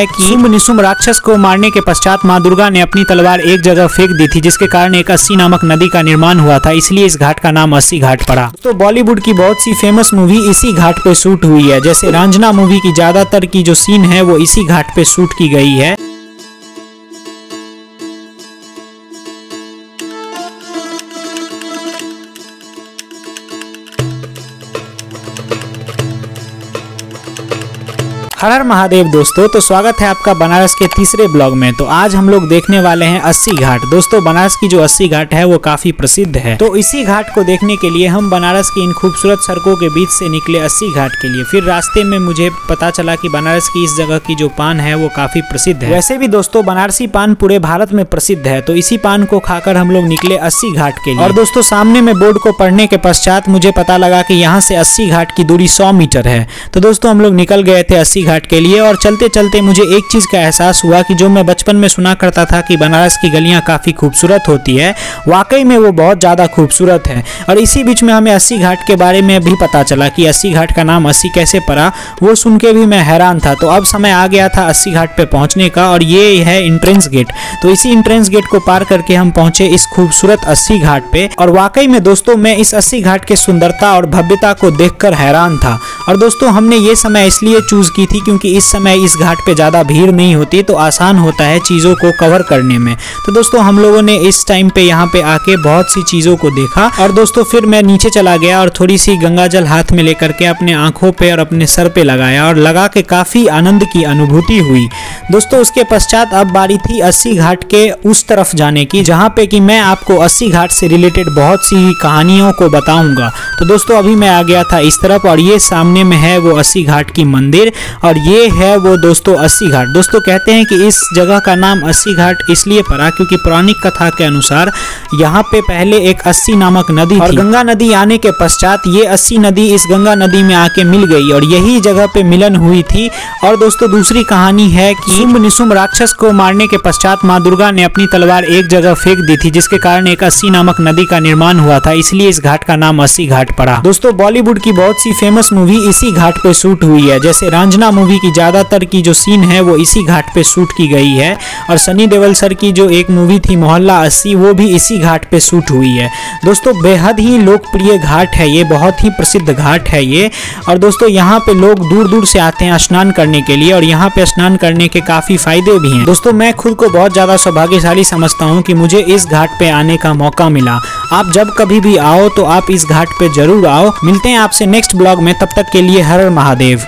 है कि सुम निशुम राक्षस को मारने के पश्चात माँ दुर्गा ने अपनी तलवार एक जगह फेंक दी थी, जिसके कारण एक अस्सी नामक नदी का निर्माण हुआ था। इसलिए इस घाट का नाम अस्सी घाट पड़ा। तो बॉलीवुड की बहुत सी फ़ेमस मूवी इसी घाट पे शूट हुई है। जैसे रांझना मूवी की ज़्यादातर की जो सीन है, वो इसी घाट पे शूट की गई है। हर हर महादेव दोस्तों तो स्वागत है आपका बनारस के तीसरे ब्लॉग में। तो आज हम लोग देखने वाले हैं अस्सी घाट। दोस्तों, बनारस की जो अस्सी घाट है, वो काफ़ी प्रसिद्ध है। तो इसी घाट को देखने के लिए हम बनारस की इन खूबसूरत सड़कों के बीच से निकले अस्सी घाट के लिए। फिर रास्ते में मुझे पता चला की बनारस की इस जगह की जो पान है, वो काफ़ी प्रसिद्ध है। वैसे भी दोस्तों, बनारसी पान पूरे भारत में प्रसिद्ध है। तो इसी पान को खाकर हम लोग निकले अस्सी घाट के लिए। और दोस्तों, सामने में बोर्ड को पढ़ने के पश्चात मुझे पता लगा की यहाँ से अस्सी घाट की दूरी सौ मीटर है। तो दोस्तों, हम लोग निकल गए थे अस्सी घाट के लिए और चलते चलते मुझे एक चीज़ का एहसास हुआ कि जो मैं बचपन में सुना करता था कि बनारस की गलियाँ काफ़ी खूबसूरत होती है, वाकई में वो बहुत ज़्यादा खूबसूरत है। और इसी बीच में हमें अस्सी घाट के बारे में भी पता चला कि अस्सी घाट का नाम अस्सी कैसे पड़ा, वो सुन के भी मैं हैरान था। तो अब समय आ गया था अस्सी घाट पर पहुँचने का और ये है इंट्रेंस गेट तो इसी इंट्रेंस गेट को पार करके हम पहुँचे इस खूबसूरत अस्सी घाट पे और वाकई में दोस्तों मैं इस अस्सी घाट के सुंदरता और भव्यता को देखकर हैरान था। और दोस्तों हमने ये समय इसलिए चूज़ की थी क्योंकि इस समय इस घाट पे ज़्यादा भीड़ नहीं होती तो आसान होता है चीज़ों को कवर करने में। तो दोस्तों, हम लोगों ने इस टाइम पे यहाँ पे आके बहुत सी चीज़ों को देखा। और दोस्तों, फिर मैं नीचे चला गया और थोड़ी सी गंगा जल हाथ में लेकर के अपने आँखों पे और अपने सर पे लगाया और लगा के काफ़ी आनंद की अनुभूति हुई। दोस्तों, उसके पश्चात अब बारी थी अस्सी घाट के उस तरफ़ जाने की, जहाँ पे कि मैं आपको अस्सी घाट से रिलेटेड बहुत सी कहानियों को बताऊँगा। तो दोस्तों, अभी मैं आ गया था इस तरफ़ और ये सामने में है वो अस्सी घाट की मंदिर। और ये है वो दोस्तों अस्सी घाट। दोस्तों कहते हैं कि इस जगह का नाम अस्सी घाट इसलिए पड़ा क्योंकि पौराणिक कथा के अनुसार यहाँ पे पहले एक अस्सी नामक नदी और गंगा नदी आने के पश्चात ये अस्सी नदी इस गंगा नदी में आके मिल गई और यही जगह पे मिलन हुई थी। और दोस्तों दूसरी कहानी है कि शुंभ निशुंभ राक्षस को मारने के पश्चात माँ दुर्गा ने अपनी तलवार एक जगह फेंक दी थी जिसके कारण एक अस्सी नामक नदी का निर्माण हुआ था इसलिए इस घाट का नाम अस्सी घाट पड़ा। दोस्तों बॉलीवुड की बहुत सी फ़ेमस मूवी इसी घाट पे शूट हुई है जैसे रांझना मूवी की, ज़्यादातर की जो सीन है, वो इसी घाट पे शूट की गई है। और सनी देवल सर की जो एक मूवी थी, मोहल्ला अस्सी, वो भी इसी घाट पे शूट हुई है। दोस्तों, बेहद ही लोकप्रिय घाट है ये, बहुत ही प्रसिद्ध घाट है ये। और दोस्तों, यहाँ पे लोग दूर दूर से आते हैं स्नान करने के लिए, और यहाँ पे स्नान करने के काफ़ी फ़ायदे भी हैं। दोस्तों, मैं खुद को बहुत ज़्यादा सौभाग्यशाली समझता हूँ कि मुझे इस घाट पे आने का मौका मिला। आप जब कभी भी आओ तो आप इस घाट पे ज़रूर आओ। मिलते हैं आपसे नेक्स्ट ब्लॉग में, तब तक के लिए हर महादेव।